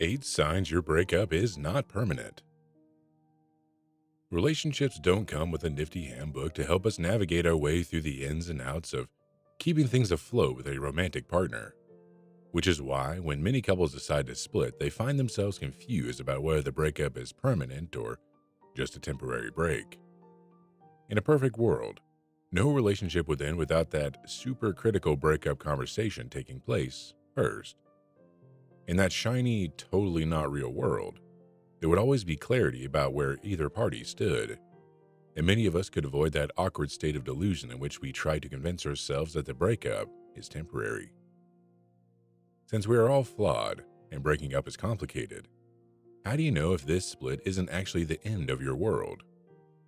Eight signs your breakup is not permanent. Relationships don't come with a nifty handbook to help us navigate our way through the ins and outs of keeping things afloat with a romantic partner. Which is why, when many couples decide to split, they find themselves confused about whether the breakup is permanent or just a temporary break. In a perfect world, no relationship would end without that super critical breakup conversation taking place first. In that shiny, totally not real world, there would always be clarity about where either party stood. And many of us could avoid that awkward state of delusion in which we try to convince ourselves that the breakup is temporary. Since we are all flawed and breaking up is complicated, how do you know if this split isn't actually the end of your world,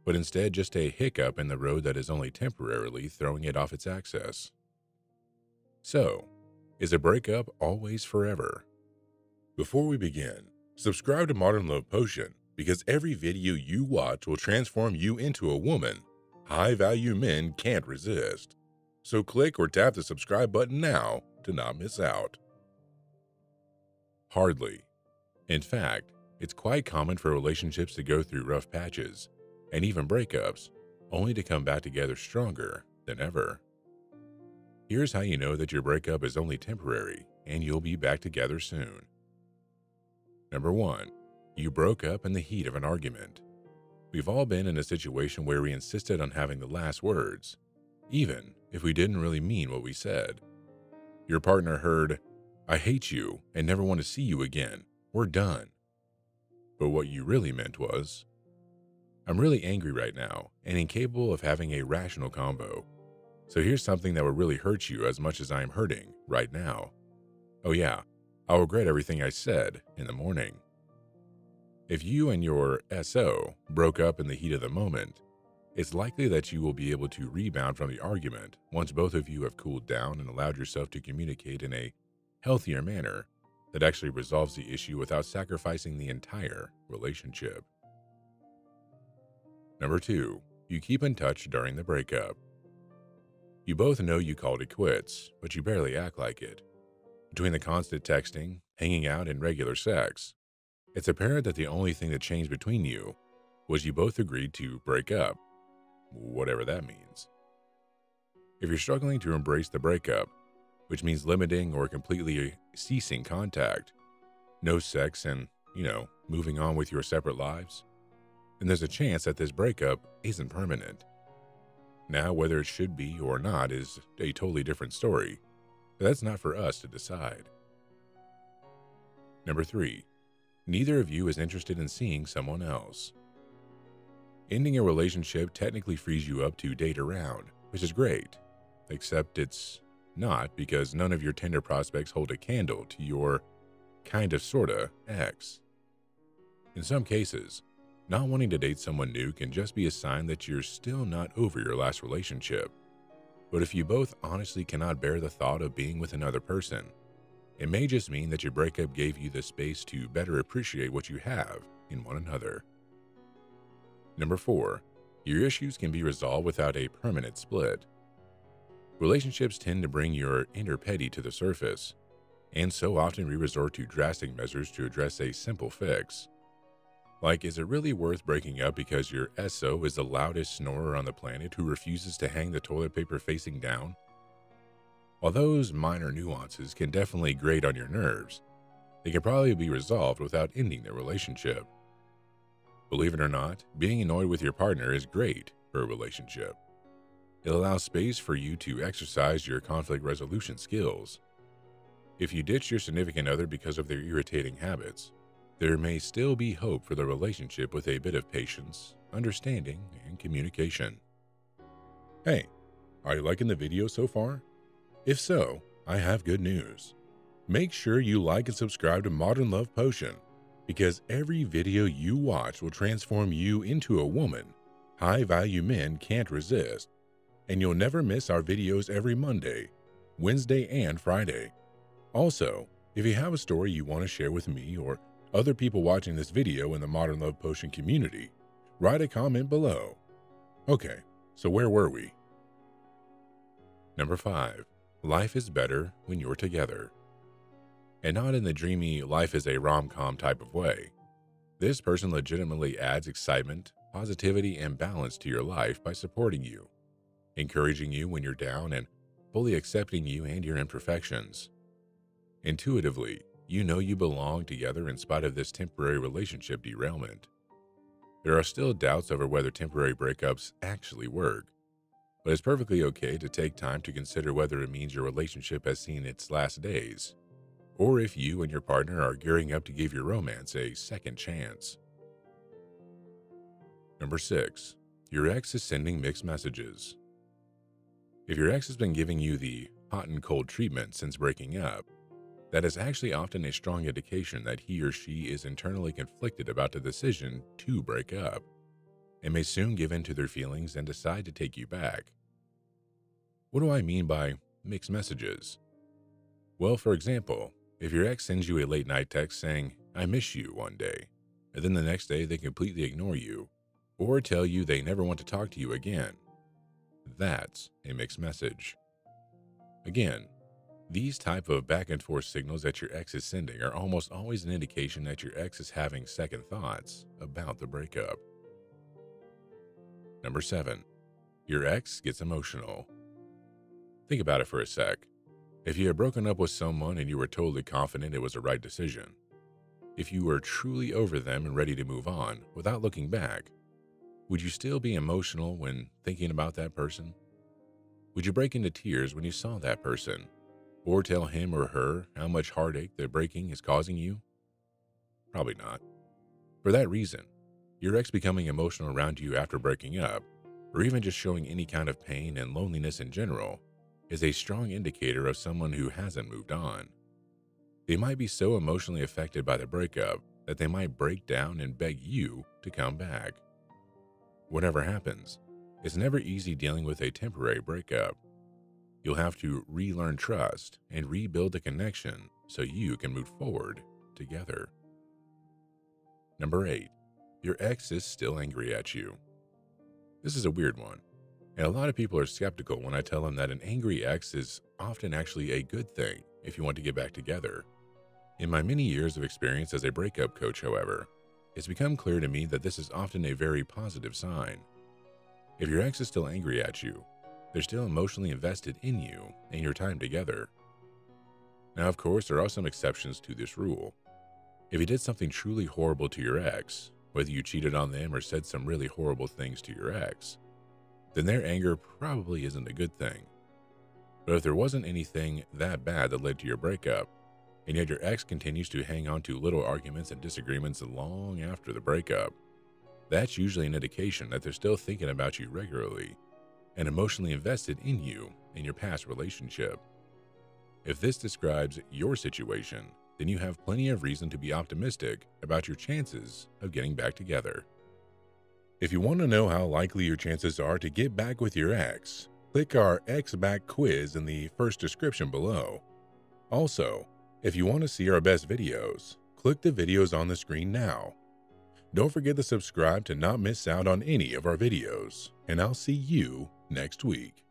but instead just a hiccup in the road that is only temporarily throwing it off its axis? So, is a breakup always forever? Before we begin, subscribe to Modern Love Potion because every video you watch will transform you into a woman high value men can't resist. So click or tap the subscribe button now to not miss out. Hardly. In fact, it's quite common for relationships to go through rough patches and even breakups, only to come back together stronger than ever. Here's how you know that your breakup is only temporary and you'll be back together soon. Number one, you broke up in the heat of an argument. We've all been in a situation where we insisted on having the last words, even if we didn't really mean what we said. Your partner heard, I hate you and never want to see you again. We're done. But what you really meant was, I'm really angry right now and incapable of having a rational combo. So here's something that will really hurt you as much as I am hurting right now. Oh, yeah, I'll regret everything I said in the morning. If you and your SO broke up in the heat of the moment, it's likely that you will be able to rebound from the argument once both of you have cooled down and allowed yourself to communicate in a healthier manner that actually resolves the issue without sacrificing the entire relationship. Number two, you keep in touch during the breakup. You both know you called it quits, but you barely act like it. Between the constant texting, hanging out, and regular sex, it's apparent that the only thing that changed between you was you both agreed to break up, whatever that means. If you're struggling to embrace the breakup, which means limiting or completely ceasing contact, no sex, and, you know, moving on with your separate lives, then there's a chance that this breakup isn't permanent. Now, whether it should be or not is a totally different story, but that's not for us to decide. Number three, neither of you is interested in seeing someone else. Ending a relationship technically frees you up to date around, which is great, except it's not because none of your Tinder prospects hold a candle to your kind of sorta ex. In some cases, not wanting to date someone new can just be a sign that you're still not over your last relationship. But if you both honestly cannot bear the thought of being with another person, it may just mean that your breakup gave you the space to better appreciate what you have in one another. Number 4. Your issues can be resolved without a permanent split. Relationships tend to bring your inner petty to the surface, and so often we resort to drastic measures to address a simple fix. Like, is it really worth breaking up because your SO is the loudest snorer on the planet who refuses to hang the toilet paper facing down? While those minor nuances can definitely grate on your nerves, they can probably be resolved without ending the relationship. Believe it or not, being annoyed with your partner is great for a relationship. It allows space for you to exercise your conflict resolution skills. If you ditch your significant other because of their irritating habits, there may still be hope for the relationship with a bit of patience, understanding, and communication. Hey, are you liking the video so far? If so, I have good news. Make sure you like and subscribe to Modern Love Potion because every video you watch will transform you into a woman high value men can't resist. And you'll never miss our videos every Monday, Wednesday, and Friday. Also, if you have a story you want to share with me or other people watching this video in the Modern Love Potion community, write a comment below. Okay, so where were we? Number 5. Life is better when you're together. and not in the dreamy life is a rom com type of way. This person legitimately adds excitement, positivity, and balance to your life by supporting you, encouraging you when you're down, and fully accepting you and your imperfections. Intuitively, you know you belong together in spite of this temporary relationship derailment. There are still doubts over whether temporary breakups actually work, but it's perfectly okay to take time to consider whether it means your relationship has seen its last days, or if you and your partner are gearing up to give your romance a second chance. Number 6. Your ex is sending mixed messages. If your ex has been giving you the hot and cold treatment since breaking up, that is actually often a strong indication that he or she is internally conflicted about the decision to break up and may soon give in to their feelings and decide to take you back. What do I mean by mixed messages? Well, for example, if your ex sends you a late night text saying, I miss you one day, and then the next day they completely ignore you, or tell you they never want to talk to you again, that's a mixed message. Again, these type of back and forth signals that your ex is sending are almost always an indication that your ex is having second thoughts about the breakup. Number 7. Your ex gets emotional. Think about it for a sec. If you had broken up with someone and you were totally confident it was the right decision, if you were truly over them and ready to move on without looking back, would you still be emotional when thinking about that person? Would you break into tears when you saw that person or tell him or her how much heartache their breaking is causing you? Probably not. For that reason, your ex becoming emotional around you after breaking up, or even just showing any kind of pain and loneliness in general, is a strong indicator of someone who hasn't moved on. They might be so emotionally affected by the breakup that they might break down and beg you to come back. Whatever happens, it's never easy dealing with a temporary breakup You'll have to relearn trust and rebuild the connection so you can move forward together. Number 8. Your ex is still angry at you. This is a weird one, and a lot of people are skeptical when I tell them that an angry ex is often actually a good thing if you want to get back together. In my many years of experience as a breakup coach, however, it's become clear to me that this is often a very positive sign. If your ex is still angry at you, they're still emotionally invested in you and your time together. Now, of course, there are some exceptions to this rule. If you did something truly horrible to your ex, whether you cheated on them or said some really horrible things to your ex, then their anger probably isn't a good thing. But if there wasn't anything that bad that led to your breakup, and yet your ex continues to hang on to little arguments and disagreements long after the breakup, that's usually an indication that they're still thinking about you regularly and emotionally invested in you in your past relationship. If this describes your situation, then you have plenty of reason to be optimistic about your chances of getting back together. If you want to know how likely your chances are to get back with your ex, click our Ex Back quiz in the first description below. Also, if you want to see our best videos, click the videos on the screen now. Don't forget to subscribe to not miss out on any of our videos, and I'll see you next week.